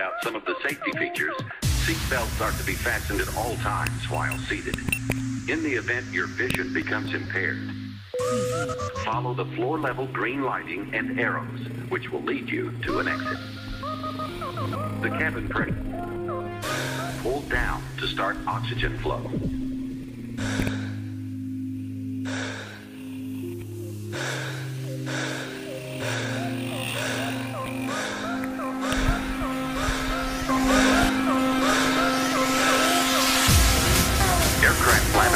of the safety features, seat belts are to be fastened at all times while seated. In the event your vision becomes impaired, follow the floor level green lighting and arrows, which will lead you to an exit. The cabin pressure. Pull down to start oxygen flow.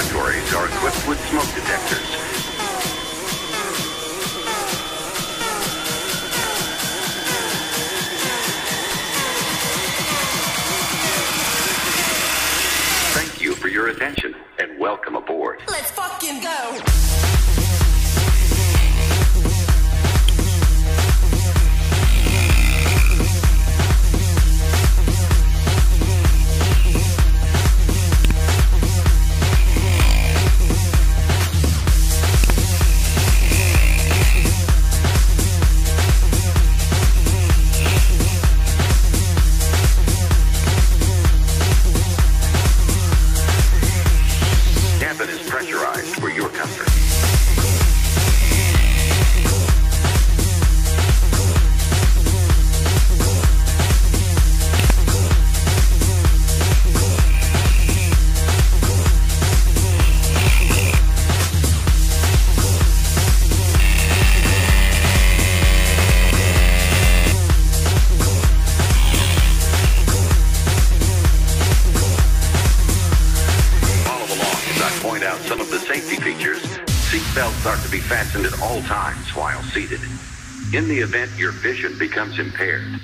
Lavatories are equipped with smoke detectors. Thank you for your attention and welcome aboard. Let's fucking go. Is pressurized for your comfort. Out some of the safety features. Seat belts are to be fastened at all times while seated. In the event your vision becomes impaired,